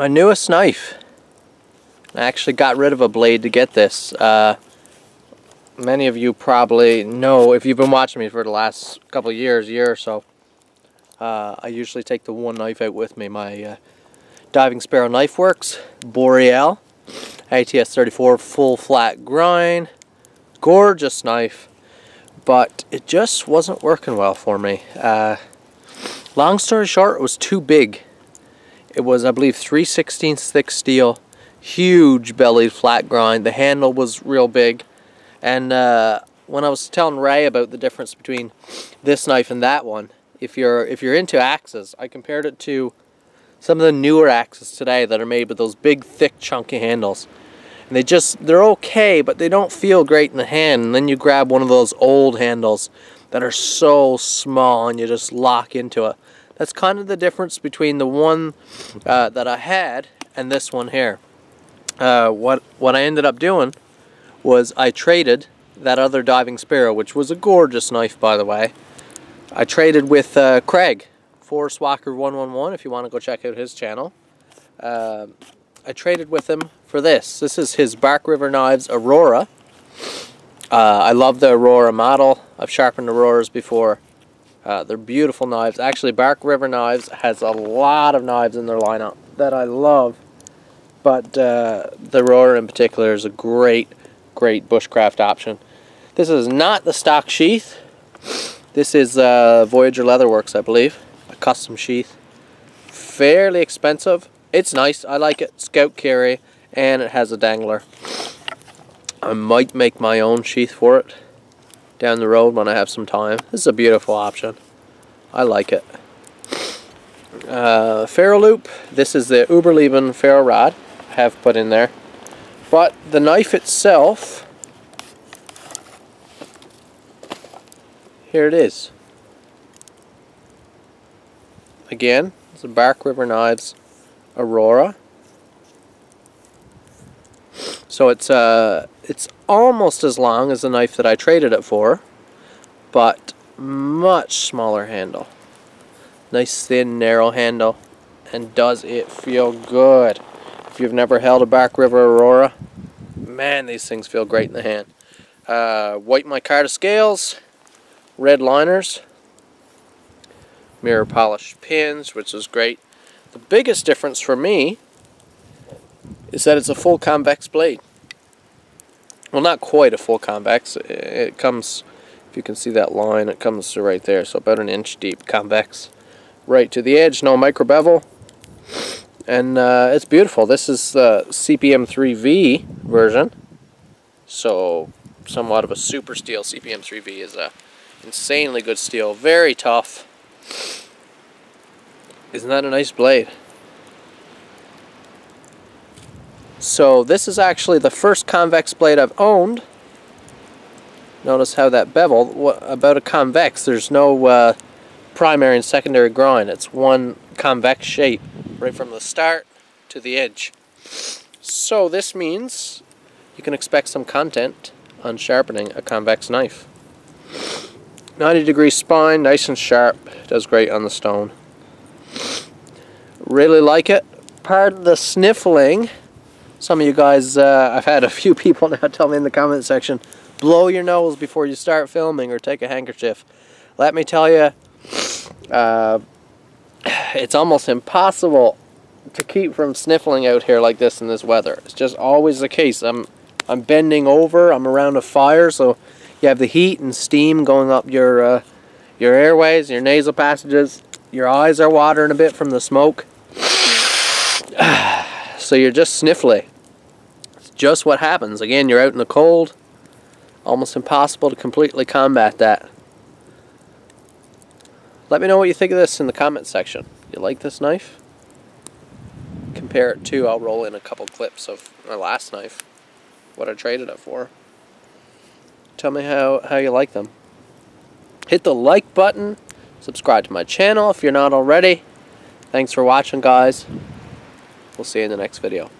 my newest knife. I actually got rid of a blade to get this. Uh, many of you probably know, if you've been watching me for the last couple years, year or so, uh, I usually take the one knife out with me, my uh, Diving Sparrow Knife Works, Boreal, ATS 34 full flat grind, gorgeous knife, but it just wasn't working well for me. Uh, long story short, it was too big. It was, I believe, 3 16 thick steel, huge bellied flat grind. The handle was real big. And uh, when I was telling Ray about the difference between this knife and that one, if you're if you're into axes, I compared it to some of the newer axes today that are made with those big, thick, chunky handles. And they just, they're okay, but they don't feel great in the hand. And then you grab one of those old handles that are so small and you just lock into it. That's kind of the difference between the one uh, that I had and this one here. Uh, what, what I ended up doing was I traded that other diving sparrow, which was a gorgeous knife by the way. I traded with uh, Craig Forest Walker 111 if you want to go check out his channel. Uh, I traded with him for this. This is his Bark River Knives Aurora. Uh, I love the Aurora model. I've sharpened Auroras before. Uh, they're beautiful knives. Actually, Bark River Knives has a lot of knives in their lineup that I love. But uh, the Aurora in particular is a great, great bushcraft option. This is not the stock sheath. This is uh, Voyager Leatherworks, I believe A custom sheath. Fairly expensive. It's nice. I like it. Scout carry. And it has a dangler. I might make my own sheath for it down the road when I have some time. This is a beautiful option. I like it. Uh, ferro loop. This is the Uberleben ferro rod I have put in there. But the knife itself, here it is. Again, it's a Bark River Knives Aurora. So it's uh, it's almost as long as the knife that I traded it for, but much smaller handle. Nice thin narrow handle, and does it feel good? If you've never held a Bark River Aurora, man, these things feel great in the hand. Uh, white micarta scales, red liners, mirror polished pins, which is great. The biggest difference for me is that it's a full convex blade. Well, not quite a full convex. It comes, if you can see that line, it comes to right there, so about an inch deep convex. Right to the edge, no micro bevel. And uh, it's beautiful. This is the CPM3V version. So, somewhat of a super steel. CPM3V is a insanely good steel. Very tough isn't that a nice blade? So this is actually the first convex blade I've owned. Notice how that bevel, what, about a convex, there's no uh, primary and secondary grind. It's one convex shape right from the start to the edge. So this means you can expect some content on sharpening a convex knife. 90 degree spine, nice and sharp, does great on the stone. Really like it. Pardon the sniffling. Some of you guys, uh, I've had a few people now tell me in the comment section, blow your nose before you start filming or take a handkerchief. Let me tell you, uh, it's almost impossible to keep from sniffling out here like this in this weather. It's just always the case. I'm I'm bending over, I'm around a fire, so you have the heat and steam going up your uh, your airways, your nasal passages. Your eyes are watering a bit from the smoke. so you're just sniffly. Just what happens. Again, you're out in the cold. Almost impossible to completely combat that. Let me know what you think of this in the comment section. You like this knife? Compare it to, I'll roll in a couple clips of my last knife. What I traded it for. Tell me how, how you like them. Hit the like button. Subscribe to my channel if you're not already. Thanks for watching, guys. We'll see you in the next video.